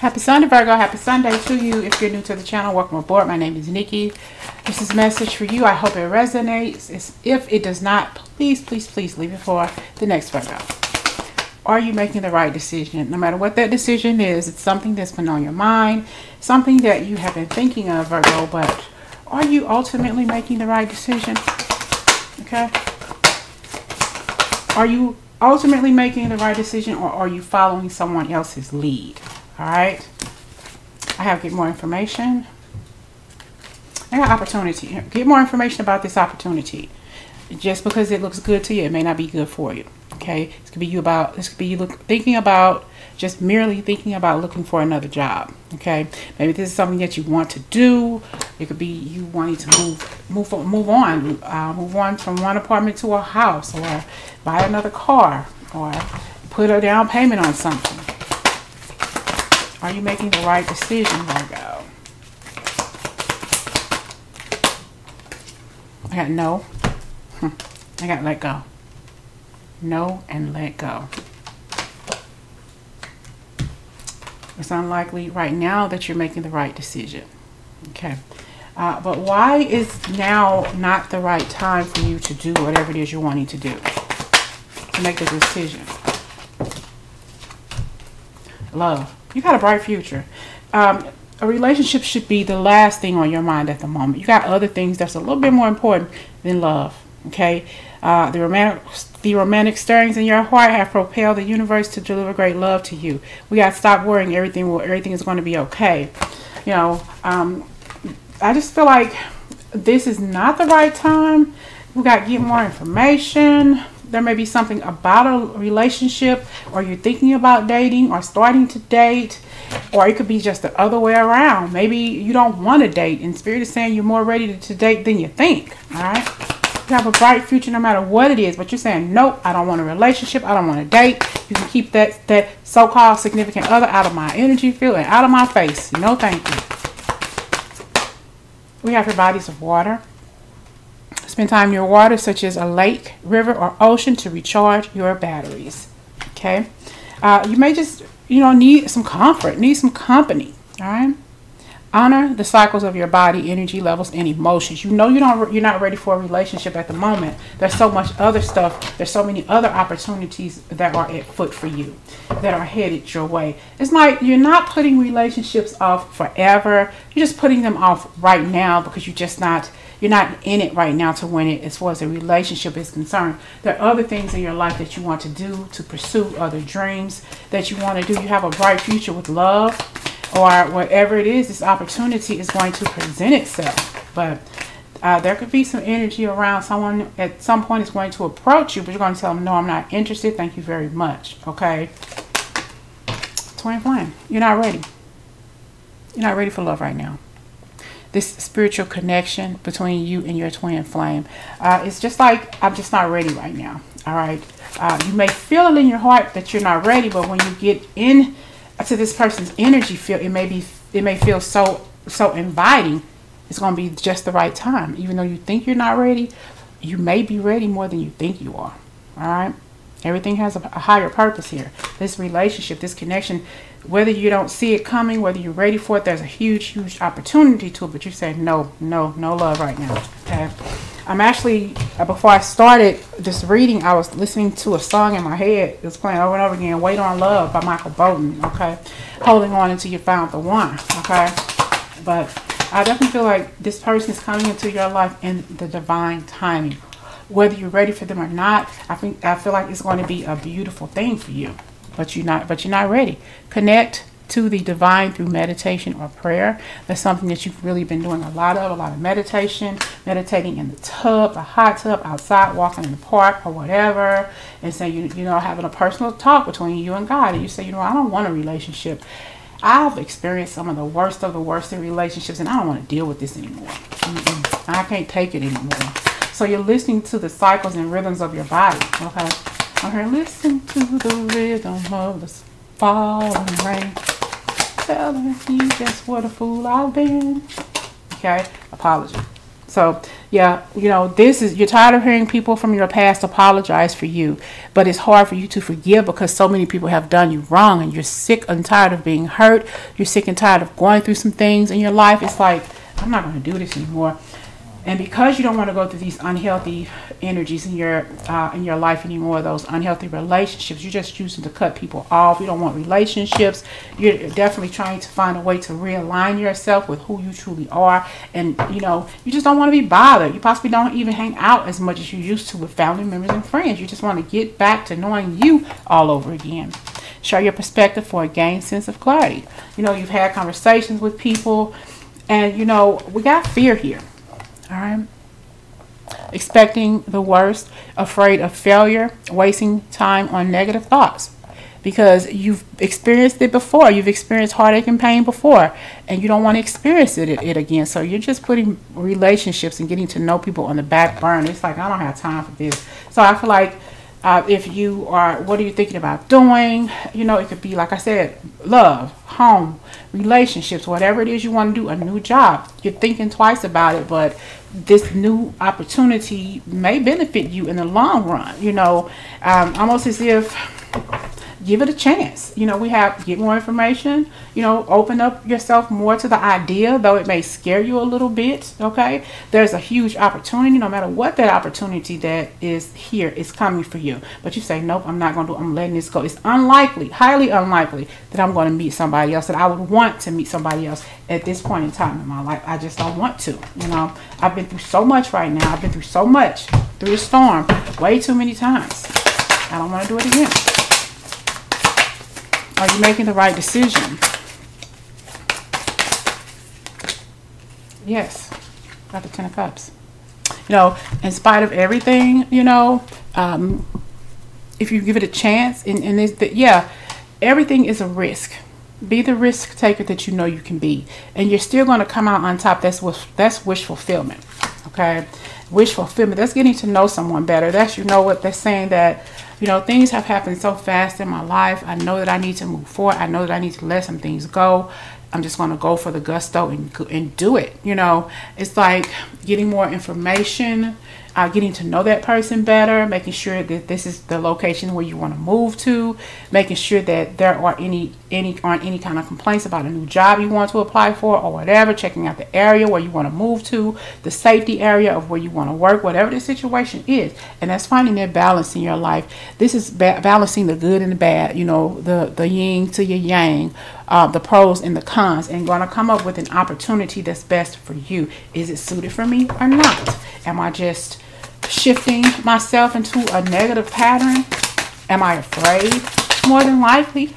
Happy Sunday, Virgo. Happy Sunday to you. If you're new to the channel, welcome aboard. My name is Nikki. This is a message for you. I hope it resonates. If it does not, please, please, please leave it for the next Virgo. Are you making the right decision? No matter what that decision is, it's something that's been on your mind, something that you have been thinking of, Virgo, but are you ultimately making the right decision? Okay. Are you ultimately making the right decision or are you following someone else's lead? All right. I have get more information. I got opportunity. Get more information about this opportunity. Just because it looks good to you, it may not be good for you. Okay. This could be you about, this could be you look, thinking about just merely thinking about looking for another job. Okay. Maybe this is something that you want to do. It could be you wanting to move, move, move on, uh, move on from one apartment to a house or buy another car or put a down payment on something. Are you making the right decision, Virgo? I got no. Hmm. I got let go. No and let go. It's unlikely right now that you're making the right decision. Okay. Uh, but why is now not the right time for you to do whatever it is you're wanting to do? To make the decision. Love. You got a bright future. Um, a relationship should be the last thing on your mind at the moment. You got other things that's a little bit more important than love. Okay. Uh, the romantic, the romantic stirrings in your heart have propelled the universe to deliver great love to you. We got to stop worrying. Everything will, everything is going to be okay. You know, um, I just feel like this is not the right time. We got to get more information. There may be something about a relationship, or you're thinking about dating or starting to date, or it could be just the other way around. Maybe you don't want to date, and Spirit is saying you're more ready to, to date than you think. All right you have a bright future no matter what it is but you're saying nope i don't want a relationship i don't want to date you can keep that that so-called significant other out of my energy field and out of my face no thank you we have your bodies of water spend time near water such as a lake river or ocean to recharge your batteries okay? Uh, you may just you know need some comfort need some company all right honor the cycles of your body energy levels and emotions. You know you don't you're not ready for a relationship at the moment. There's so much other stuff. There's so many other opportunities that are at foot for you that are headed your way. It's like you're not putting relationships off forever. You're just putting them off right now because you're just not you're not in it right now to win it as far as a relationship is concerned. There are other things in your life that you want to do to pursue other dreams that you want to do. You have a bright future with love or whatever it is, this opportunity is going to present itself. But uh, there could be some energy around someone at some point is going to approach you, but you're going to tell them, no, I'm not interested. Thank you very much. Okay. Twin flame. You're not ready. You're not ready for love right now. This spiritual connection between you and your twin flame. Uh, it's just like, I'm just not ready right now. All right. Uh, you may feel it in your heart that you're not ready, but when you get in to this person's energy field, it may be it may feel so so inviting. It's going to be just the right time. Even though you think you're not ready, you may be ready more than you think you are. All right. Everything has a, a higher purpose here. This relationship, this connection, whether you don't see it coming, whether you're ready for it, there's a huge, huge opportunity to it. But you say no, no, no love right now. Okay. I'm actually, uh, before I started this reading, I was listening to a song in my head. It was playing over and over again, Wait on Love by Michael Bolton, okay? Holding on until you found the one, okay? But I definitely feel like this person is coming into your life in the divine timing. Whether you're ready for them or not, I think I feel like it's going to be a beautiful thing for you. But you're not but you're not ready. Connect to the divine through meditation or prayer. That's something that you've really been doing a lot of, a lot of meditation, meditating in the tub, a hot tub, outside, walking in the park or whatever, and saying, you, you know, having a personal talk between you and God. And you say, you know, I don't want a relationship. I've experienced some of the worst of the worst in relationships, and I don't want to deal with this anymore. Mm-mm. I can't take it anymore. So you're listening to the cycles and rhythms of your body, okay? Okay, listen to the rhythm of the falling rain telling you just what a fool I've been. Okay, apology. So, yeah, you know, this is, you're tired of hearing people from your past apologize for you, but it's hard for you to forgive because so many people have done you wrong and you're sick and tired of being hurt. You're sick and tired of going through some things in your life. It's like, I'm not going to do this anymore and because you don't want to go through these unhealthy energies in your uh, in your life anymore those unhealthy relationships you're just choosing to cut people off. You don't want relationships. You're definitely trying to find a way to realign yourself with who you truly are. And you know you just don't want to be bothered. You possibly don't even hang out as much as you used to with family members and friends. You just want to get back to knowing you all over again. Share your perspective for a gained sense of clarity. You know you've had conversations with people and you know we got fear here all right. Expecting the worst, afraid of failure, wasting time on negative thoughts because you've experienced it before. You've experienced heartache and pain before, and you don't want to experience it, it, again. So you're just putting relationships and getting to know people on the back burner. It's like, I don't have time for this. So I feel like uh, if you are, what are you thinking about doing? You know, it could be, like I said, love, home, relationships, whatever it is you want to do, a new job. You're thinking twice about it, but this new opportunity may benefit you in the long run. You know, um, almost as if give it a chance. You know, we have get more information, you know, open up yourself more to the idea, though it may scare you a little bit. Okay. There's a huge opportunity, no matter what that opportunity that is here is coming for you. But you say, Nope, I'm not gonna do I'm letting this go. It's unlikely, highly unlikely that I'm gonna meet somebody else, that I would want to meet somebody else at this point in time in my life. I just don't want to. You know, I've been through so much right now. I've been through so much through the storm way too many times. I don't want to do it again. Are you making the right decision? Yes. Got the Ten of Cups. You know, in spite of everything, you know, um, if you give it a chance, and, and the, yeah, everything is a risk. Be the risk taker that you know you can be, and you're still going to come out on top. That's that's wish fulfillment. Okay, wish fulfillment. That's getting to know someone better. That's you know what they're saying that you know, things have happened so fast in my life. I know that I need to move forward. I know that I need to let some things go. I'm just going to go for the gusto and, and do it. You know, it's like getting more information, uh, getting to know that person better, making sure that this is the location where you want to move to, making sure that there are any any aren't any kind of complaints about a new job you want to apply for or whatever, checking out the area where you want to move to, the safety area of where you want to work, whatever the situation is, and that's finding that balance in your life. This is ba balancing the good and the bad, you know, the the yin to your yang, uh, the pros and the cons, and going to come up with an opportunity that's best for you. Is it suited for me or not? Am I just shifting myself into a negative pattern? Am I afraid? More than likely.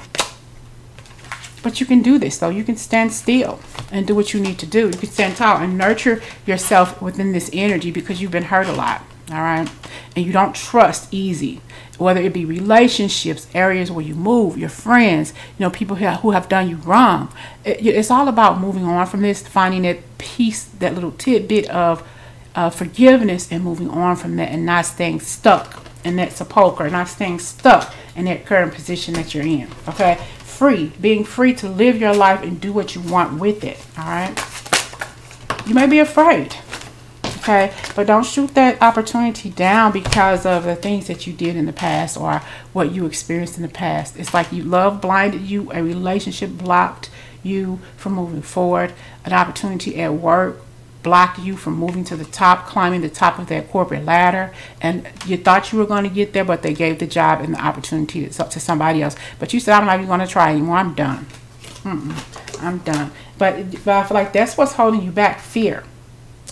But you can do this though. You can stand still and do what you need to do. You can stand tall and nurture yourself within this energy because you've been hurt a lot. All right. And you don't trust easy, whether it be relationships, areas where you move, your friends, you know, people who have, done you wrong. It's all about moving on from this, finding that piece, that little tidbit of uh, forgiveness and moving on from that and not staying stuck in that sepulcher, not staying stuck in that current position that you're in. Okay? Free, being free to live your life and do what you want with it. All right? You may be afraid. Okay? But don't shoot that opportunity down because of the things that you did in the past or what you experienced in the past. It's like you love blinded you, a relationship blocked you from moving forward, an opportunity at work blocked you from moving to the top, climbing the top of that corporate ladder. And you thought you were going to get there, but they gave the job and the opportunity to, to somebody else. But you said, I'm not even going to try anymore. I'm done. Mm-mm, I'm done. But, but I feel like that's what's holding you back. Fear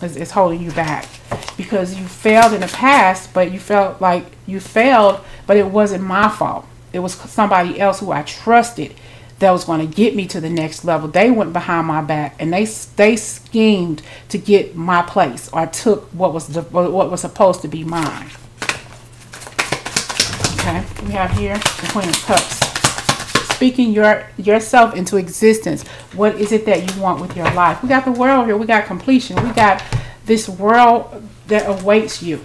is, is holding you back because you failed in the past, but you felt like you failed, but it wasn't my fault. It was somebody else who I trusted that was going to get me to the next level. They went behind my back and they they schemed to get my place or took what was the, what was supposed to be mine. Okay, we have here the Queen of Cups. Speaking your yourself into existence. What is it that you want with your life? We got the world here. We got completion. We got this world that awaits you.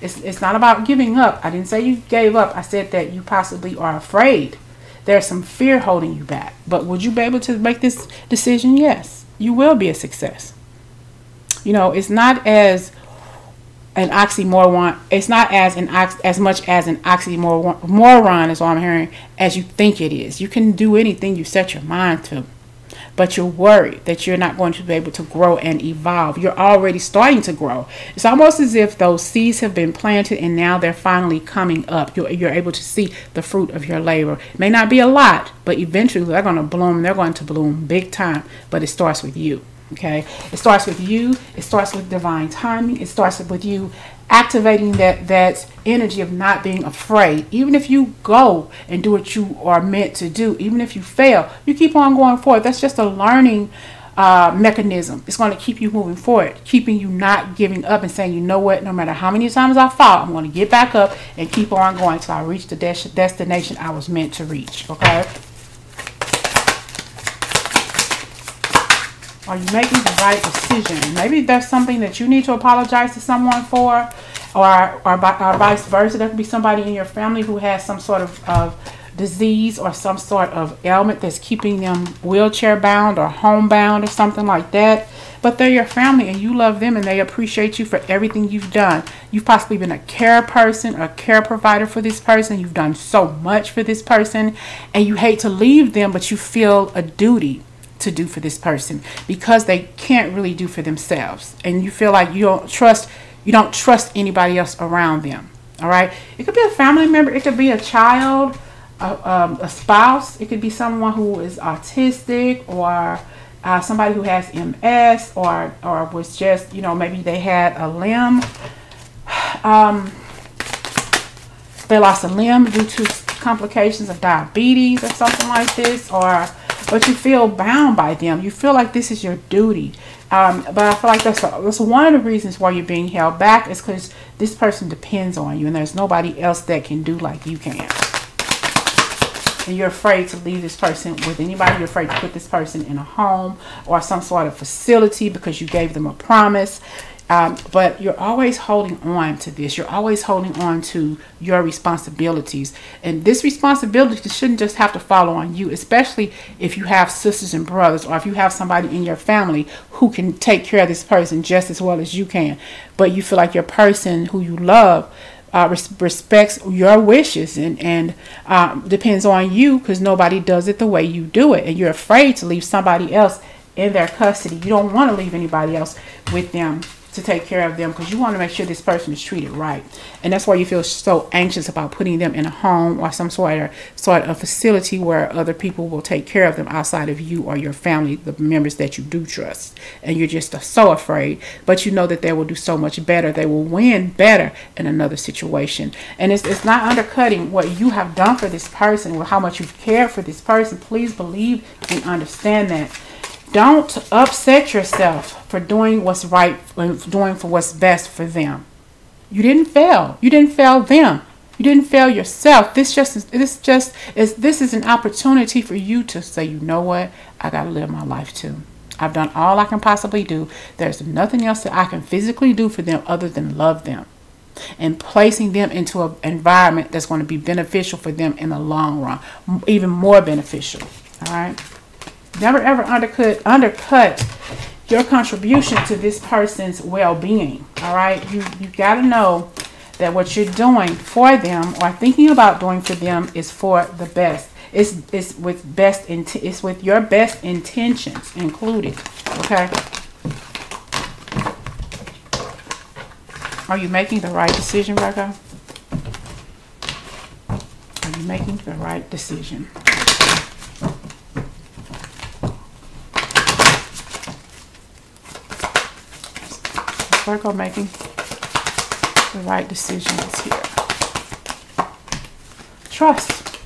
It's, it's not about giving up. I didn't say you gave up. I said that you possibly are afraid there's some fear holding you back. But would you be able to make this decision? Yes, you will be a success. you know, it's not as an oxymoron. It's not as an ox, as much as an oxymoron moron is what I'm hearing as you think it is. You can do anything you set your mind to, but you're worried that you're not going to be able to grow and evolve. You're already starting to grow. It's almost as if those seeds have been planted and now they're finally coming up. You're, you're able to see the fruit of your labor. It may not be a lot, but eventually they're going to bloom. They're going to bloom big time. But it starts with you. Okay, it starts with you. It starts with divine timing. It starts with you activating that that energy of not being afraid. Even if you go and do what you are meant to do, even if you fail, you keep on going forward. That's just a learning uh, mechanism. It's going to keep you moving forward, keeping you not giving up and saying, you know what, no matter how many times I fall, I'm going to get back up and keep on going until I reach the destination I was meant to reach. Okay. Are you making the right decision? Maybe there's something that you need to apologize to someone for, or, or, or vice versa. There could be somebody in your family who has some sort of, of disease or some sort of ailment that's keeping them wheelchair bound or homebound or something like that. But they're your family and you love them and they appreciate you for everything you've done. You've possibly been a care person a care provider for this person. You've done so much for this person and you hate to leave them, but you feel a duty to do for this person because they can't really do for themselves. And you feel like you don't trust you don't trust anybody else around them all right? It could be a family member it could be a child a, um, a spouse it could be someone who is autistic or uh, somebody who has ms or or was just you know maybe they had a limb. Um, they lost a limb due to complications of diabetes or something like this or but you feel bound by them. You feel like this is your duty. Um, but I feel like that's, that's one of the reasons why you're being held back is because this person depends on you and there's nobody else that can do like you can. And you're afraid to leave this person with anybody. You're afraid to put this person in a home or some sort of facility because you gave them a promise. Um, but you're always holding on to this. You're always holding on to your responsibilities. And this responsibility shouldn't just have to follow on you, especially if you have sisters and brothers or if you have somebody in your family who can take care of this person just as well as you can. But you feel like your person who you love uh, res- respects your wishes and, and um, depends on you because nobody does it the way you do it. And you're afraid to leave somebody else in their custody. You don't want to leave anybody else with them to take care of them because you want to make sure this person is treated right. And that's why you feel so anxious about putting them in a home or some sort of sort of facility where other people will take care of them outside of you or your family, the members that you do trust. And you're just so afraid, but you know that they will do so much better. They will win better in another situation. And it's, it's not undercutting what you have done for this person or how much you've cared for this person. Please believe and understand that don't upset yourself for doing what's right, doing for what's best for them. You didn't fail. You didn't fail them. You didn't fail yourself. This just this just is this is an opportunity for you to say, you know what? I gotta live my life too. I've done all I can possibly do. There's nothing else that I can physically do for them other than love them. And placing them into an environment that's going to be beneficial for them in the long run, even more beneficial. All right. Never ever undercut undercut your contribution to this person's well-being. All right, you you got to know that what you're doing for them or thinking about doing for them is for the best. It's it's with best int- it's with your best intentions included. Okay. Are you making the right decision, Virgo? Are you making the right decision? Virgo making the right decisions here. Trust.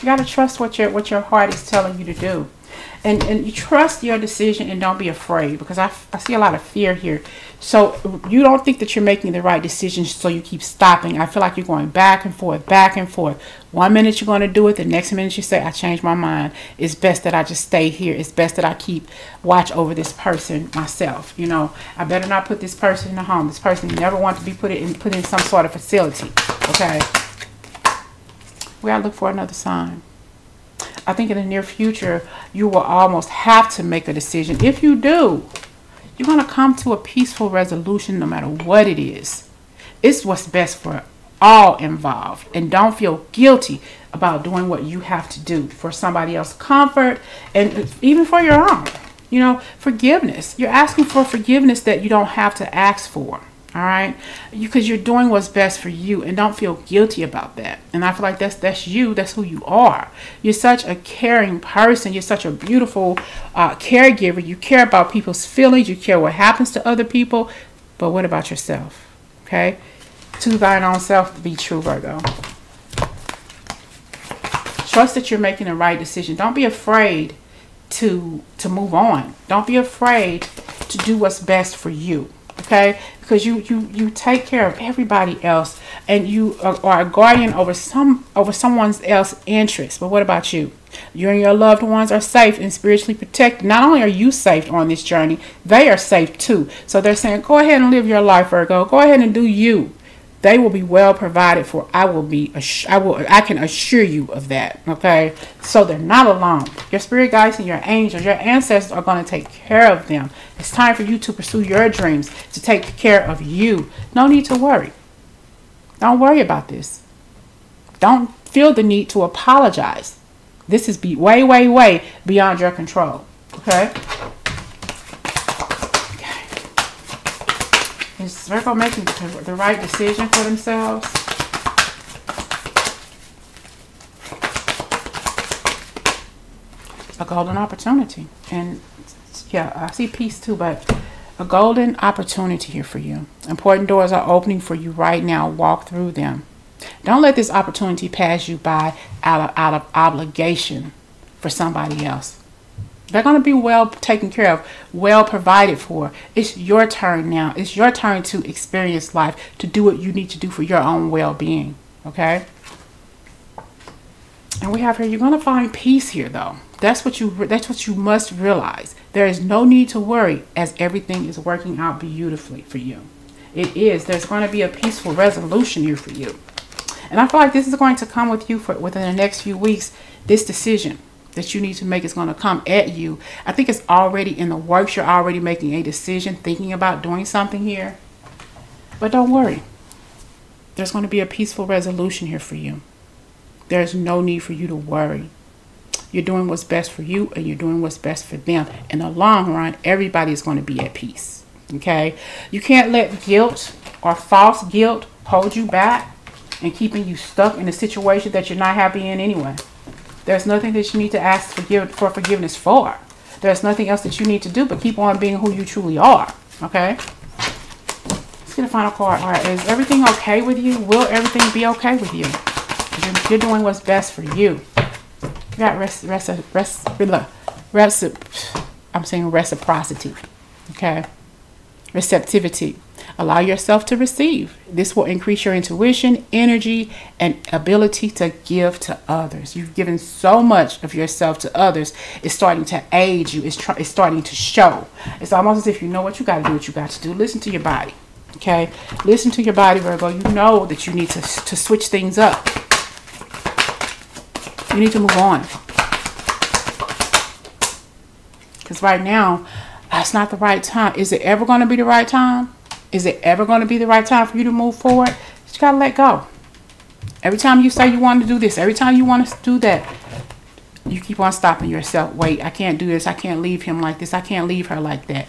You gotta trust what your what your heart is telling you to do. And and you trust your decision and don't be afraid because I, I see a lot of fear here. So you don't think that you're making the right decision, so you keep stopping. I feel like you're going back and forth, back and forth. One minute you're going to do it, the next minute you say, I changed my mind. It's best that I just stay here. It's best that I keep watch over this person myself. You know, I better not put this person in a home. This person never wants to be put in put in some sort of facility. Okay. We gotta look for another sign. I think in the near future you will almost have to make a decision. If you do, you're going to come to a peaceful resolution no matter what it is. It's what's best for all involved. And don't feel guilty about doing what you have to do for somebody else's comfort and even for your own. You know, forgiveness. You're asking for forgiveness that you don't have to ask for. All right, because you, are doing what's best for you, and don't feel guilty about that. And I feel like that's that's you. That's who you are. You're such a caring person. You're such a beautiful uh, caregiver. You care about people's feelings. You care what happens to other people. But what about yourself? Okay, to thine own self be true, Virgo. Trust that you're making the right decision. Don't be afraid to to move on. Don't be afraid to do what's best for you okay? Because you you you take care of everybody else and you are, are, a guardian over some over someone's else interest but what about you? You and your loved ones are safe and spiritually protected. Not only are you safe on this journey they are safe too. So they're saying go ahead and live your life virgo. Go ahead and do you they will be well provided for. I will be, I will, I can assure you of that. Okay, so they're not alone. Your spirit guides and your angels, your ancestors are going to take care of them. It's time for you to pursue your dreams, to take care of you. No need to worry. Don't worry about this. Don't feel the need to apologize. This is be way, way, way beyond your control. Okay. Is Virgo making the right decision for themselves? A golden opportunity. And yeah, I see peace too, but a golden opportunity here for you. Important doors are opening for you right now. Walk through them. Don't let this opportunity pass you by out of, out of obligation for somebody else. They're going to be well taken care of, well provided for. It's your turn now. It's your turn to experience life, to do what you need to do for your own well being. Okay? And we have here, you're going to find peace here, though. That's what you that's what you must realize. There is no need to worry as everything is working out beautifully for you. It is. There's going to be a peaceful resolution here for you. And I feel like this is going to come with you for within the next few weeks, this decision that you need to make is going to come at you. I think it's already in the works. You're already making a decision, thinking about doing something here. But don't worry. There's going to be a peaceful resolution here for you. There's no need for you to worry. You're doing what's best for you and you're doing what's best for them. In the long run, everybody is going to be at peace. Okay? You can't let guilt or false guilt hold you back and keeping you stuck in a situation that you're not happy in anyway. There's nothing that you need to ask forgive, for forgiveness for. There's nothing else that you need to do but keep on being who you truly are. Okay? Let's get a final card. All right. Is everything okay with you? Will everything be okay with you? You're, doing what's best for you. You got rest, rest, rest, rest, I'm saying reciprocity. Okay? Receptivity. Allow yourself to receive. This will increase your intuition, energy, and ability to give to others. You've given so much of yourself to others. It's starting to aid you. It's, tr- it's starting to show. It's almost as if you know what you got to do, what you got to do. Listen to your body. Okay? Listen to your body, Virgo. You know that you need to, to switch things up. You need to move on. Because right now, that's not the right time. Is it ever going to be the right time? Is it ever going to be the right time for you to move forward? You got to let go. Every time you say you want to do this, every time you want to do that, you keep on stopping yourself. Wait, I can't do this. I can't leave him like this. I can't leave her like that.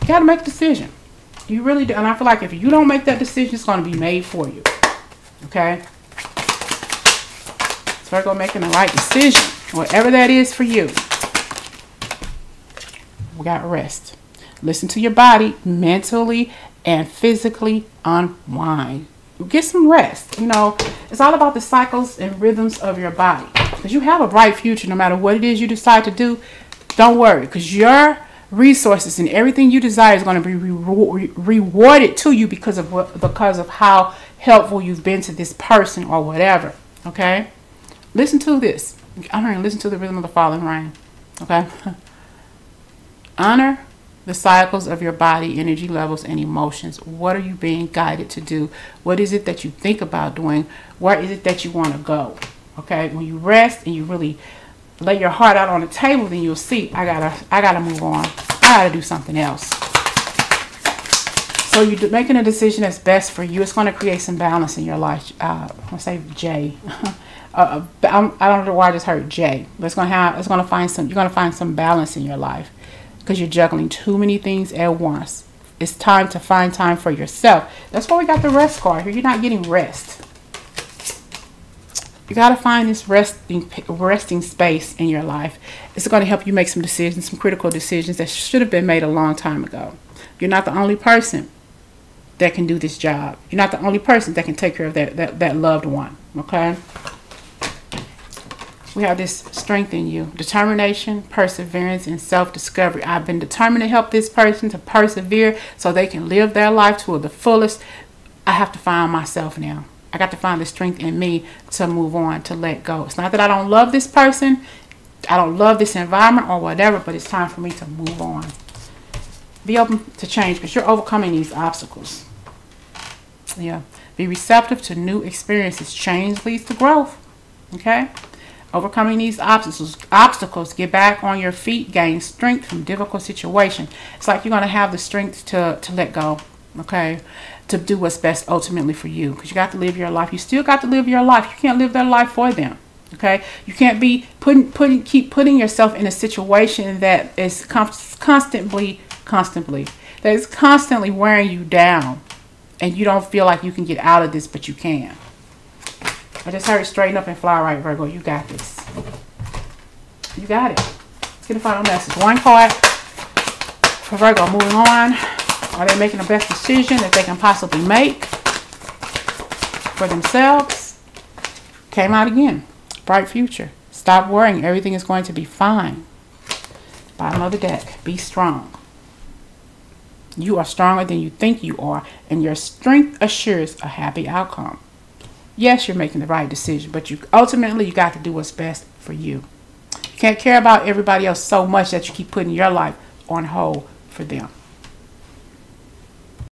You got to make a decision. You really do. And I feel like if you don't make that decision, it's going to be made for you. Okay? So to making the right decision. Whatever that is for you. We got rest. Listen to your body mentally and physically unwind. Get some rest. You know, it's all about the cycles and rhythms of your body. Because you have a bright future no matter what it is you decide to do. Don't worry, because your resources and everything you desire is going to be re rewarded to you because of what because of how helpful you've been to this person or whatever. Okay? Listen to this. Honor and listen to the rhythm of the falling rain. Okay? Honor the cycles of your body, energy levels, and emotions. What are you being guided to do? What is it that you think about doing? Where is it that you want to go? Okay, when you rest and you really lay your heart out on the table, then you'll see I gotta I gotta move on. I gotta do something else. So you're making a decision that's best for you. It's going to create some balance in your life. Uh, I say J. uh, I don't know why I just heard J, but it's going to have. It's going to find some. You're going to find some balance in your life because you're juggling too many things at once. It's time to find time for yourself. That's why we got the rest card here. You're not getting rest. You got to find this resting resting space in your life. It's going to help you make some decisions, some critical decisions that should have been made a long time ago. You're not the only person that can do this job. You're not the only person that can take care of that, that, that loved one. Okay? We have this strength in you determination, perseverance, and self discovery. I've been determined to help this person to persevere so they can live their life to the fullest. I have to find myself now. I got to find the strength in me to move on, to let go. It's not that I don't love this person, I don't love this environment or whatever, but it's time for me to move on. Be open to change because you're overcoming these obstacles. Yeah. Be receptive to new experiences. Change leads to growth. Okay? Overcoming these obstacles, obstacles, get back on your feet, gain strength from difficult situation. It's like you're going to have the strength to, to let go, okay? To do what's best ultimately for you because you got to live your life. You still got to live your life. You can't live their life for them. Okay, you can't be putting putting keep putting yourself in a situation that is constantly constantly that is constantly wearing you down, and you don't feel like you can get out of this, but you can. I just heard straighten up and fly right, Virgo. You got this. You got it. Let's get a final message. One card for Virgo. Moving on. Are they making the best decision that they can possibly make for themselves? Came out again. Bright future. Stop worrying. Everything is going to be fine. Bottom of the deck. Be strong. You are stronger than you think you are, and your strength assures a happy outcome yes, you're making the right decision, but you ultimately you got to do what's best for you. You can't care about everybody else so much that you keep putting your life on hold for them.